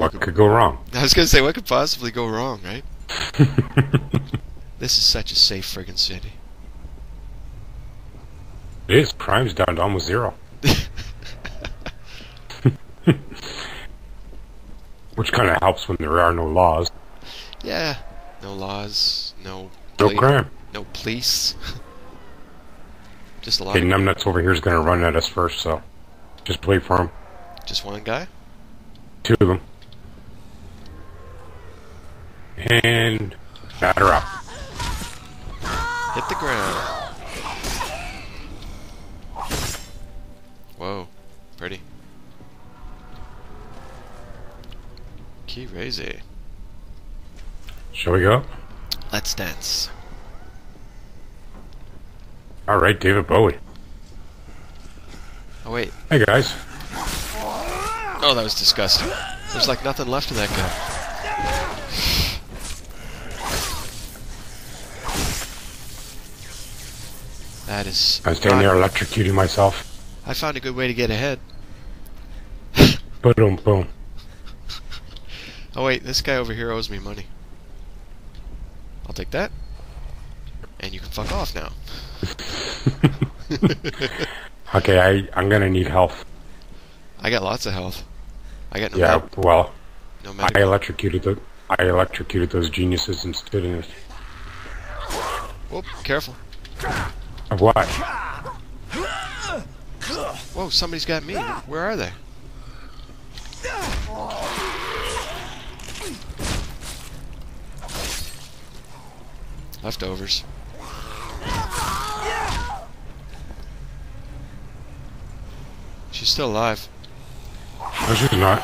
What could go wrong? I was gonna say, what could possibly go wrong, right? This is such a safe friggin' city. It is. Crime's down to almost zero. Which kind of helps when there are no laws. Yeah, no laws, no No crime. no police. Just a lot of numbnuts over here is going to run at us first, so just wait for him. just one guy. Two of them. And batter up. Hit the ground. Whoa, pretty. Key raise. Shall we go? Let's dance. All right, David Bowie. Oh wait. Hey guys. Oh, that was disgusting. There's like nothing left of that guy. That is. I'm standing there electrocuting myself. I found a good way to get ahead. Boom, boom. Oh wait, this guy over here owes me money. I'll take that. And you can fuck off now. Okay, I, I'm going to need health. I got lots of health. I got no Yeah, med- well, no I electrocuted the I electrocuted those geniuses and stood in it. Whoop, careful. Of what? Whoa, somebody's got me. Where are they? Leftovers. She's still alive. No, she's not.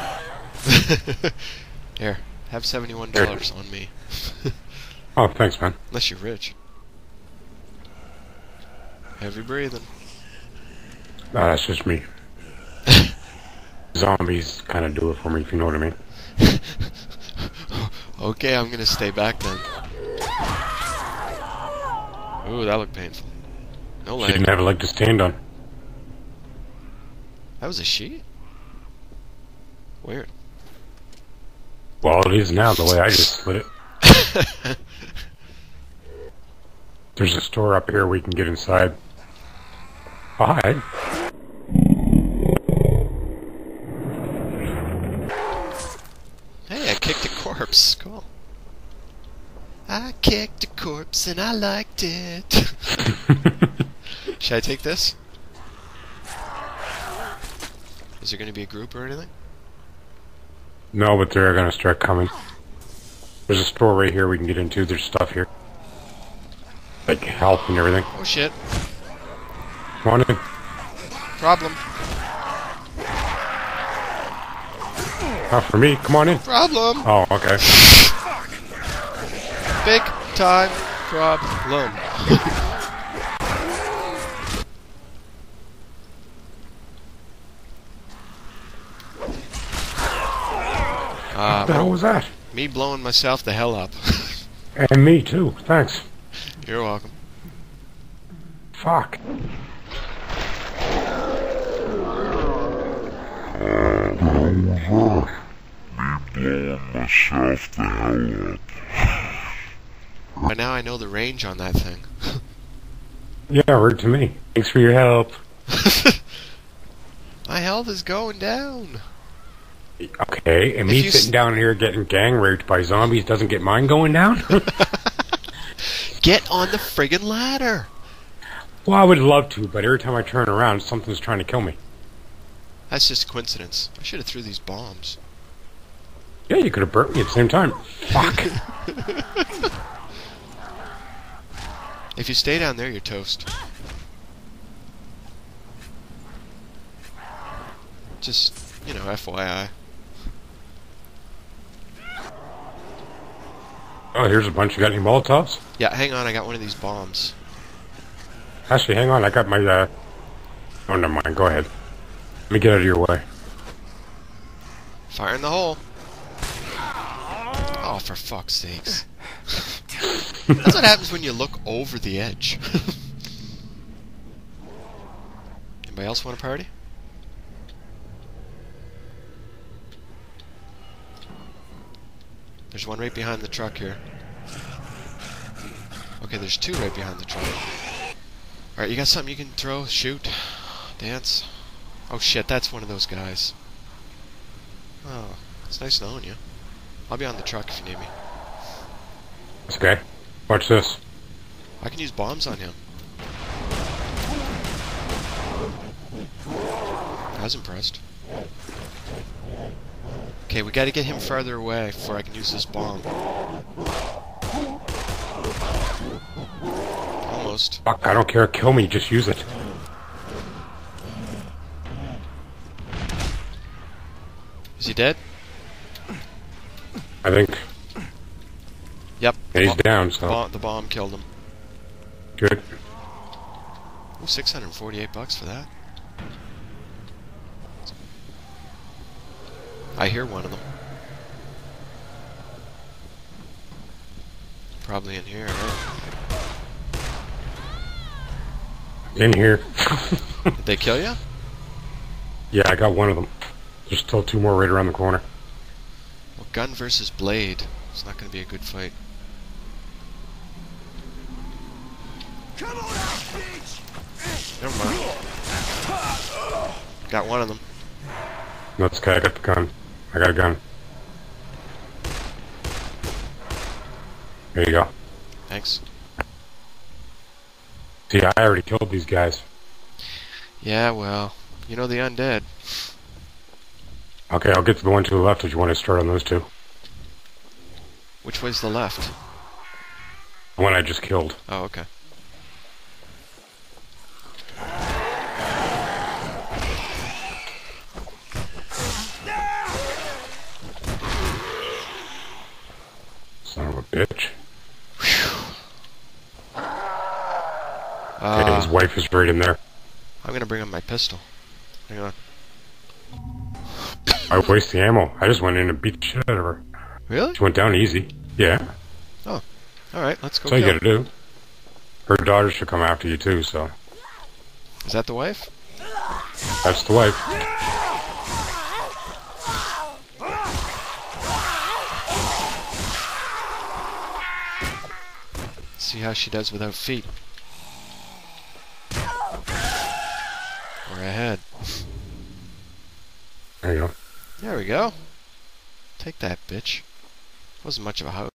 Here, have seventy-one dollars on me. Oh, thanks, man. Unless you're rich. Heavy breathing. No, that's just me. Zombies kind of do it for me, if you know what I mean. Okay, I'm gonna stay back then. Ooh, that looked painful. No She leg. didn't have a leg to stand on. That was a she? Weird. Well, it is now, the way I just split it. There's a store up here we can get inside. Hi. Hey, I kicked a corpse. Cool. I kicked a corpse and I liked it. Should I take this? Is there gonna be a group or anything? no, but they're gonna start coming. There's a store right here we can get into. There's stuff here. Like health and everything. Oh shit. Come on in. Problem. Not for me. Come on in. Problem. Oh, okay. Big time problem. Ah, What the hell was that? me blowing myself the hell up. And me too. Thanks. You're welcome. Fuck. Blowing myself the hell up. But now I know the range on that thing. Yeah, word to me. Thanks for your help. My health is going down. Okay, and me If s- sitting down here getting gang raped by zombies doesn't get mine going down? Get on the friggin' ladder. well, I would love to, but every time I turn around, something's trying to kill me. That's just a coincidence. I should have threw these bombs. Yeah, you could have burnt me at the same time. Fuck. If you stay down there, you're toast. Just, you know, FYI. oh, here's a bunch. You got any Molotovs? Yeah, hang on, I got one of these bombs. Actually, hang on. I got my, uh... Oh, never mind. Go ahead. Let me get out of your way. Fire in the hole. Oh, for fuck's sakes. That's what happens when you look over the edge. Anybody else want a party? There's one right behind the truck here. Okay, there's two right behind the truck. Alright, you got something you can throw, shoot, dance? Oh shit, that's one of those guys. Oh, it's nice knowing you. I'll be on the truck if you need me. It's okay. Watch this. I can use bombs on him. I was impressed. Okay, we gotta get him farther away before I can use this bomb. Almost. Fuck, I don't care. Kill me. Just use it. Is he dead? I think. Yep. Yeah, he's down, so. bo- the bomb killed him. Good. Ooh, 648 bucks for that. I hear one of them. Probably in here, right? In here. Did they kill you? yeah, I got one of them. There's still two more right around the corner. Well, gun versus blade. It's not going to be a good fight. Come on out, bitch! Never mind. Got one of them. That's okay. I got the gun. I got a gun. There you go. Thanks. See, I already killed these guys. Yeah, well, you know the undead. Okay, I'll get to the one to the left if you want to start on those two. Which way's the left? The one I just killed. Oh, okay. Son of a bitch. Uh, Okay, his wife is right in there. I'm going to bring up my pistol. Hang on. I waste the ammo. I just went in and beat the shit out of her. Really? She went down easy. Yeah, Oh. Alright, let's go that's all you gotta do. Her daughter should come after you too, so. Is that the wife? That's the wife. See how she does without feet. We're ahead. There you go. There we go. Take that, bitch. Wasn't much of a house.